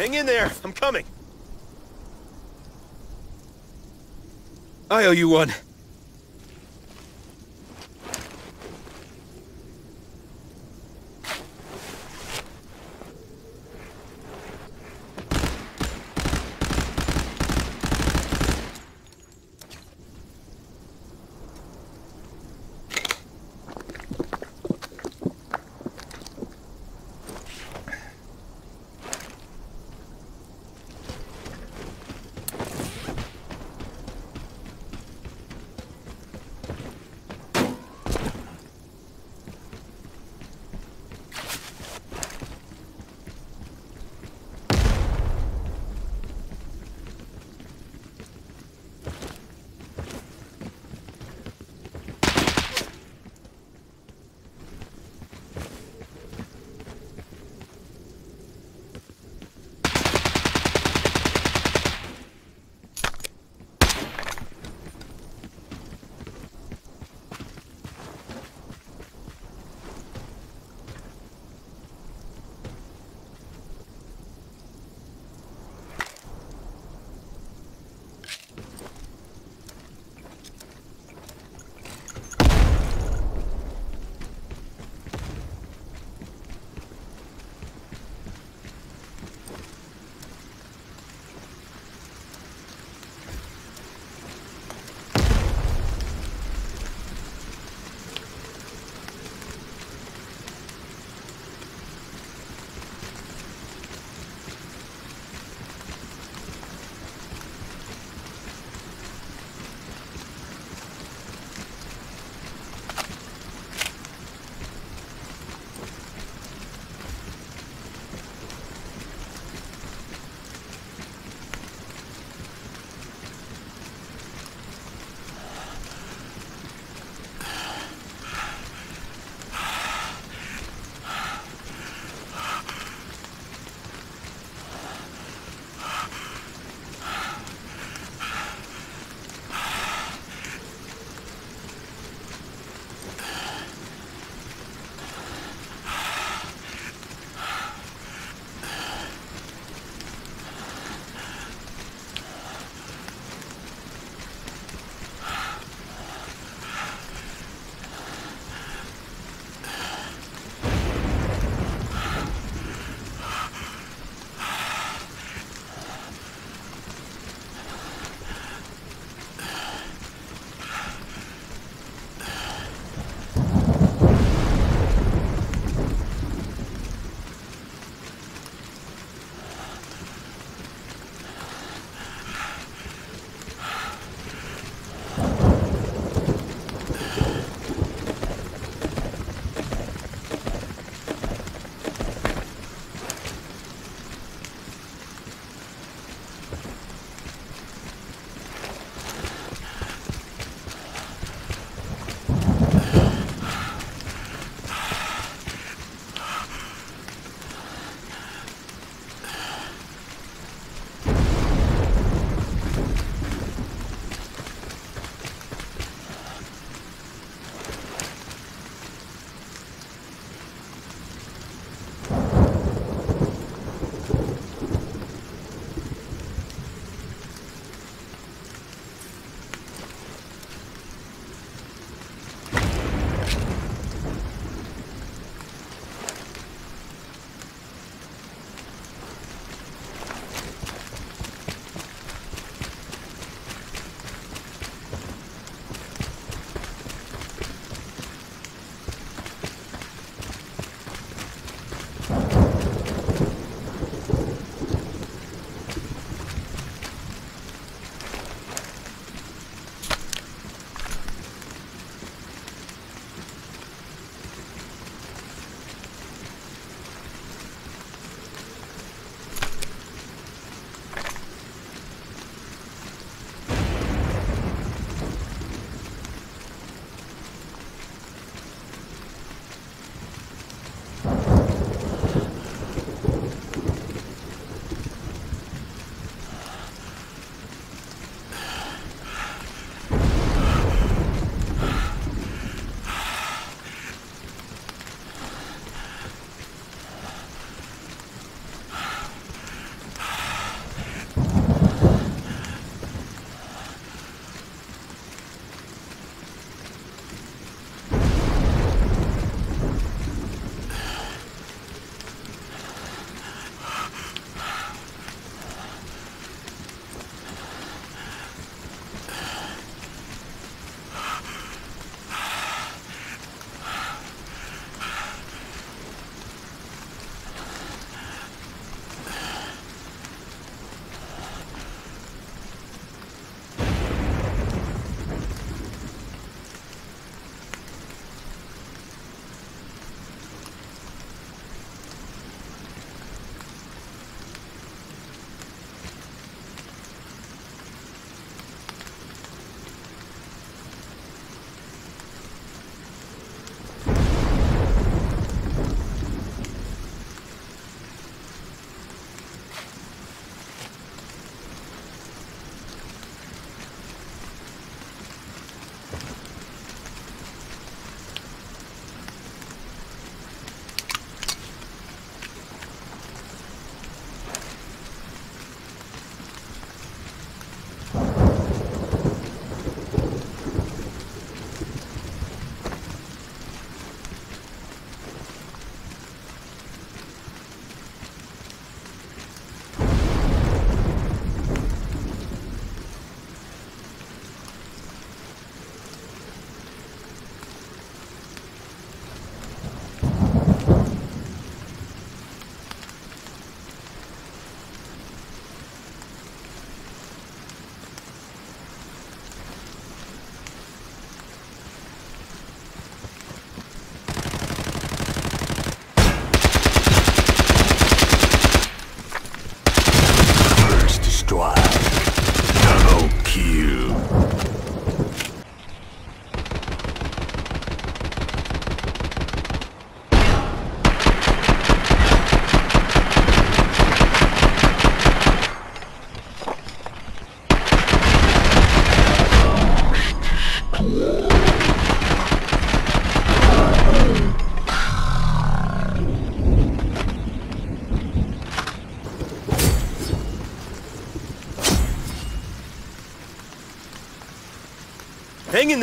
Hang in there. I'm coming. I owe you one.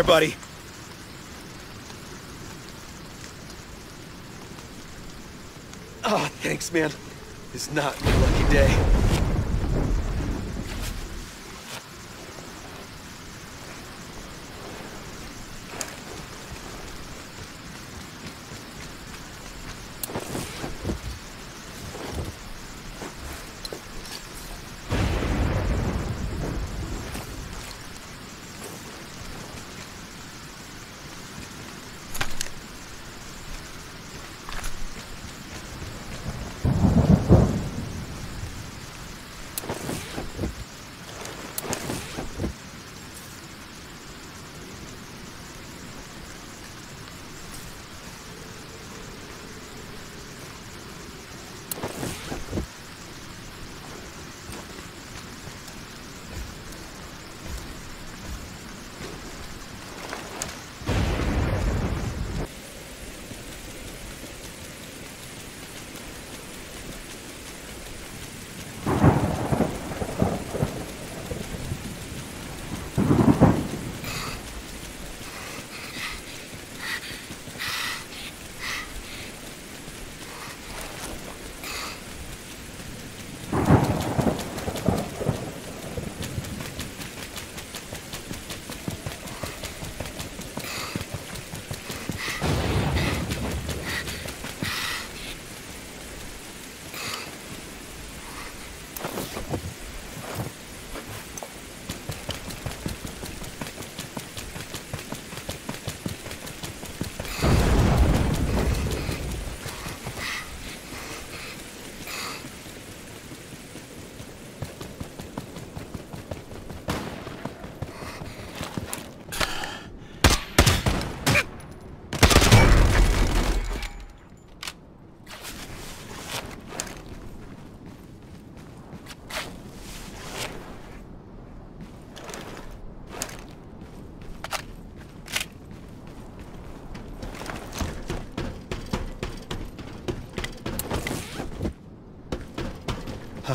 There, buddy. Oh, thanks, man. It's not my lucky day.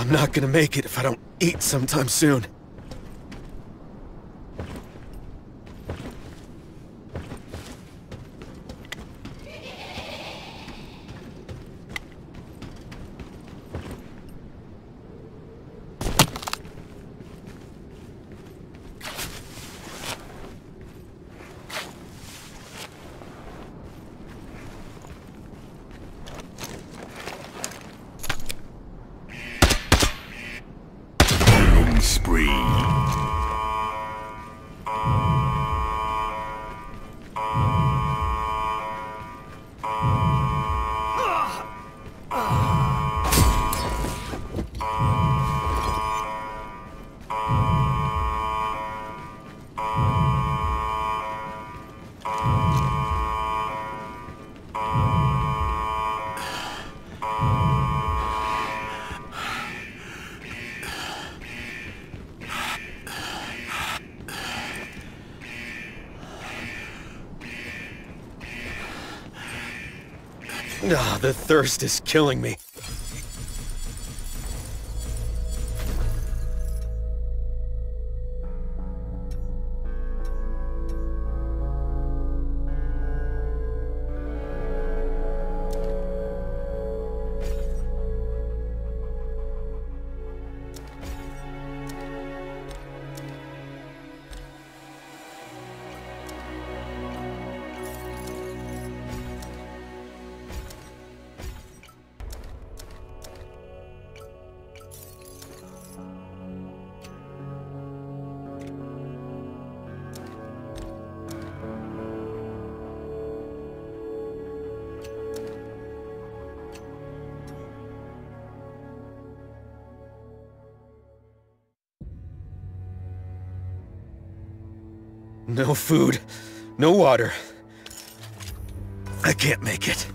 I'm not gonna make it if I don't eat sometime soon. Ah, thirst is killing me. No food, no water. I can't make it.